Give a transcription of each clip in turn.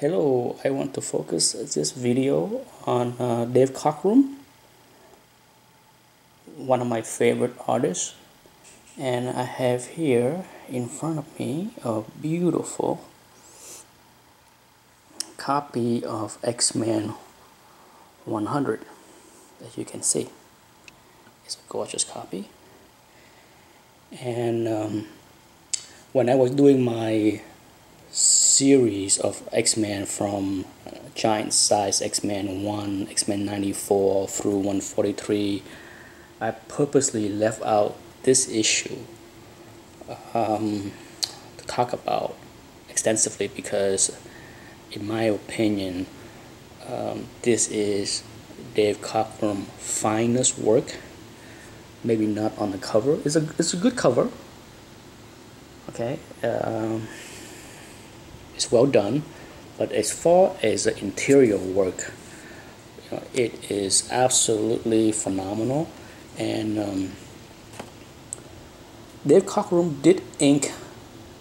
Hello, I want to focus this video on uh, Dave Cockrum, one of my favorite artists. And I have here in front of me a beautiful copy of X-Men 100, as you can see. It's a gorgeous copy. And um, when I was doing my series of X-Men from uh, giant size X-Men 1, X-Men 94 through 143, I purposely left out this issue um, to talk about extensively because in my opinion um, this is Dave Cockrum's finest work. Maybe not on the cover. It's a, it's a good cover. Okay um, it's well done but as far as the interior work you know, it is absolutely phenomenal. And um, Dave Cockrum did ink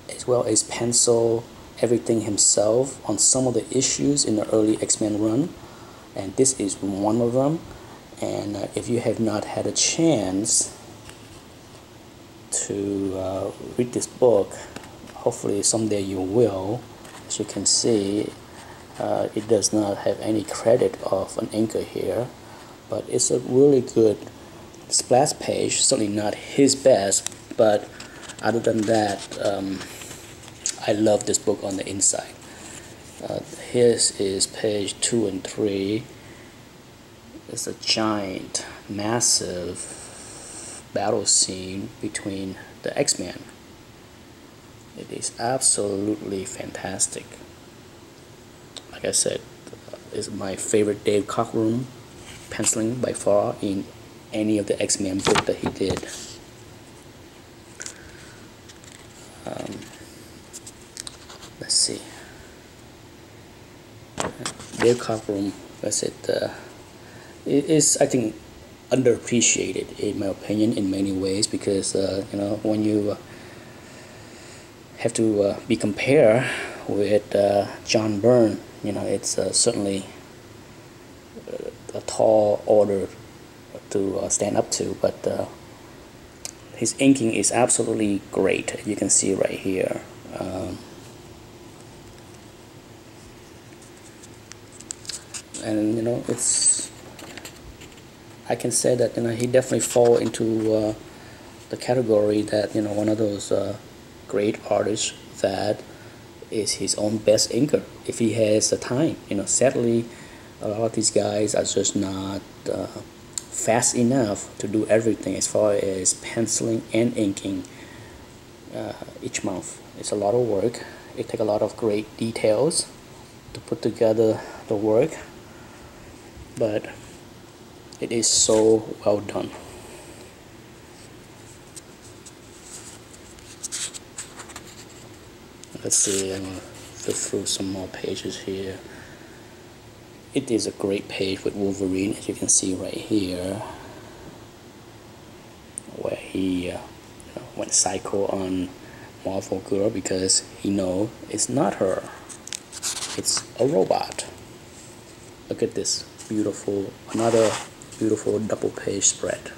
as well as pencil everything himself on some of the issues in the early X-Men run and this is one of them. And uh, if you have not had a chance to uh, read this book hopefully someday you will as you can see uh, it does not have any credit of an inker here but it's a really good splash page certainly not his best but other than that um, I love this book on the inside. Uh, his is page 2 and 3 it's a giant massive battle scene between the X-Men it is absolutely fantastic. Like I said, it's my favorite Dave Cockrum penciling by far in any of the X-Men book that he did. Um, let's see. Dave Cockrum, I said, uh, is I think underappreciated in my opinion in many ways because uh, you know when you uh, have to uh, be compared with uh, John Byrne. You know, it's uh, certainly uh, a tall order to uh, stand up to, but uh, his inking is absolutely great. You can see right here. Um, and you know, it's I can say that you know he definitely fall into the category that you know one of those great artist that is his own best inker if he has the time. You know, sadly, a lot of these guys are just not uh, fast enough to do everything as far as penciling and inking uh, each month. It's a lot of work. It takes a lot of great details to put together the work, but it is so well done. Let's see I'm gonna flip through some more pages here. It is a great page with Wolverine as you can see right here. Where he uh, went psycho on Marvel Girl because he know it's not her. It's a robot. Look at this beautiful another beautiful double page spread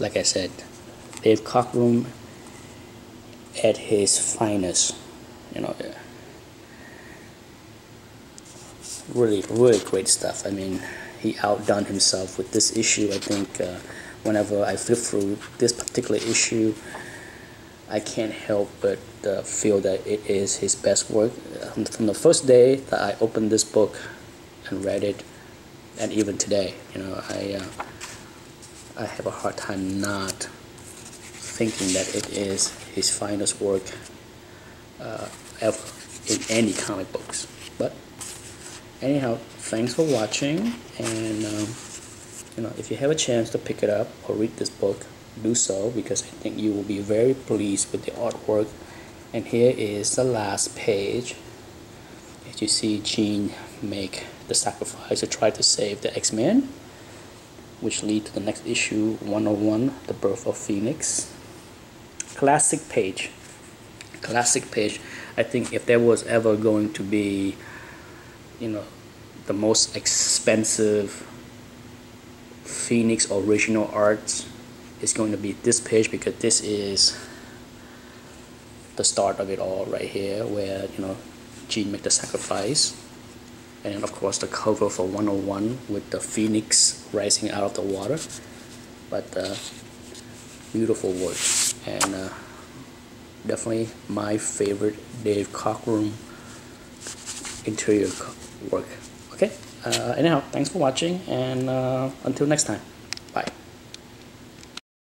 like I said, Dave Cockrum at his finest, you know, really, really great stuff. I mean, he outdone himself with this issue. I think uh, whenever I flip through this particular issue, I can't help but uh, feel that it is his best work. From the first day that I opened this book and read it, and even today, you know, I. Uh, I have a hard time not thinking that it is his finest work uh, ever in any comic books. But anyhow, thanks for watching, and um, you know if you have a chance to pick it up or read this book, do so because I think you will be very pleased with the artwork. And here is the last page. As you see, Jean make the sacrifice to try to save the X-Men which lead to the next issue 101 the birth of phoenix. Classic page. Classic page. I think if there was ever going to be you know the most expensive Phoenix original art is going to be this page because this is the start of it all right here where you know Jean make the sacrifice and of course the cover for 101 with the phoenix rising out of the water. But uh, beautiful work. And uh, definitely my favorite Dave Cockrum interior work. Okay uh, anyhow thanks for watching and uh, until next time